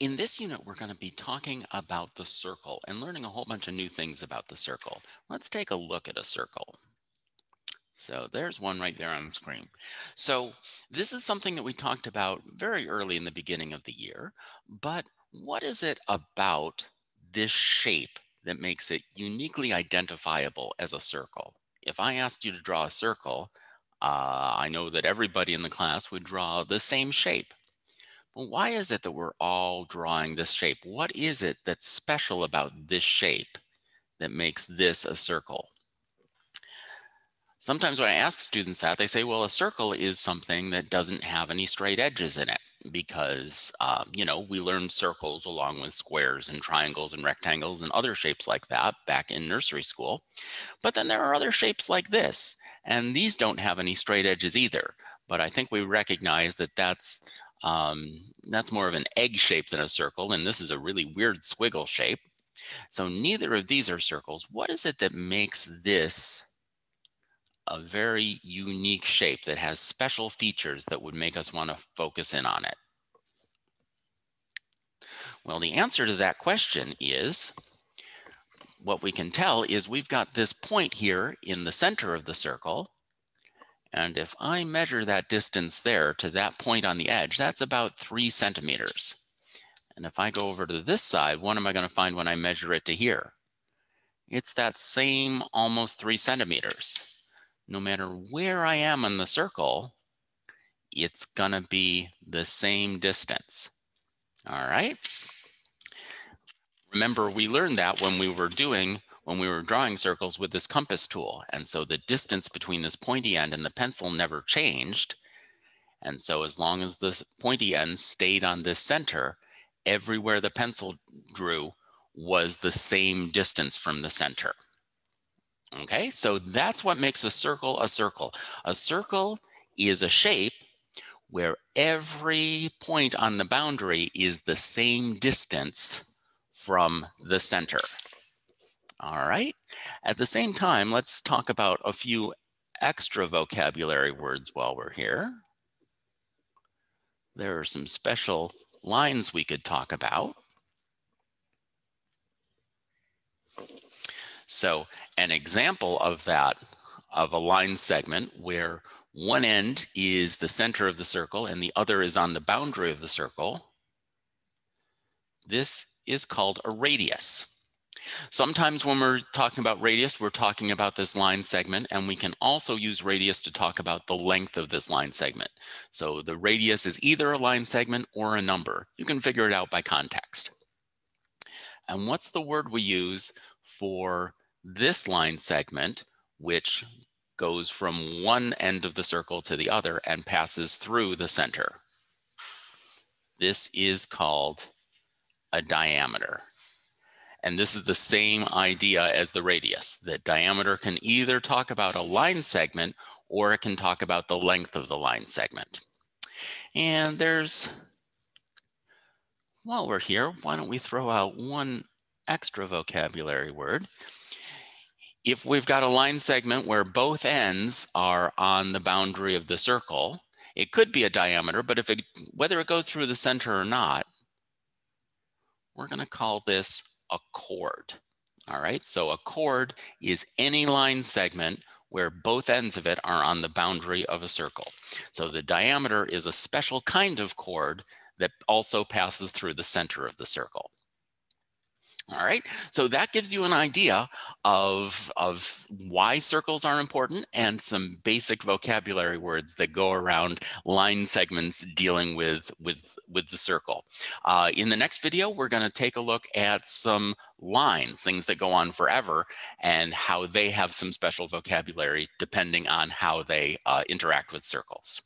In this unit, we're going to be talking about the circle and learning a whole bunch of new things about the circle. Let's take a look at a circle. So there's one right there on the screen. So this is something that we talked about very early in the beginning of the year, but what is it about this shape that makes it uniquely identifiable as a circle? If I asked you to draw a circle, uh, I know that everybody in the class would draw the same shape. Well, why is it that we're all drawing this shape? What is it that's special about this shape that makes this a circle? Sometimes when I ask students that, they say, well, a circle is something that doesn't have any straight edges in it because, um, you know, we learned circles along with squares and triangles and rectangles and other shapes like that back in nursery school. But then there are other shapes like this, and these don't have any straight edges either. But I think we recognize that that's um, that's more of an egg shape than a circle, and this is a really weird squiggle shape. So neither of these are circles. What is it that makes this a very unique shape that has special features that would make us want to focus in on it? Well, the answer to that question is, what we can tell is we've got this point here in the center of the circle, and if I measure that distance there to that point on the edge, that's about three centimeters. And if I go over to this side, what am I going to find when I measure it to here? It's that same almost three centimeters. No matter where I am in the circle, it's going to be the same distance. All right. Remember, we learned that when we were doing when we were drawing circles with this compass tool. And so the distance between this pointy end and the pencil never changed. And so as long as the pointy end stayed on this center, everywhere the pencil drew was the same distance from the center. Okay, so that's what makes a circle a circle. A circle is a shape where every point on the boundary is the same distance from the center. All right. At the same time, let's talk about a few extra vocabulary words while we're here. There are some special lines we could talk about. So an example of that, of a line segment where one end is the center of the circle and the other is on the boundary of the circle, this is called a radius. Sometimes when we're talking about radius, we're talking about this line segment, and we can also use radius to talk about the length of this line segment. So the radius is either a line segment or a number. You can figure it out by context. And what's the word we use for this line segment, which goes from one end of the circle to the other and passes through the center? This is called a diameter. And this is the same idea as the radius. The diameter can either talk about a line segment or it can talk about the length of the line segment. And there's, while we're here, why don't we throw out one extra vocabulary word. If we've got a line segment where both ends are on the boundary of the circle, it could be a diameter, but if it, whether it goes through the center or not, we're going to call this a chord. All right, so a chord is any line segment where both ends of it are on the boundary of a circle. So the diameter is a special kind of chord that also passes through the center of the circle. All right, so that gives you an idea of, of why circles are important and some basic vocabulary words that go around line segments dealing with, with, with the circle. Uh, in the next video, we're gonna take a look at some lines, things that go on forever, and how they have some special vocabulary depending on how they uh, interact with circles.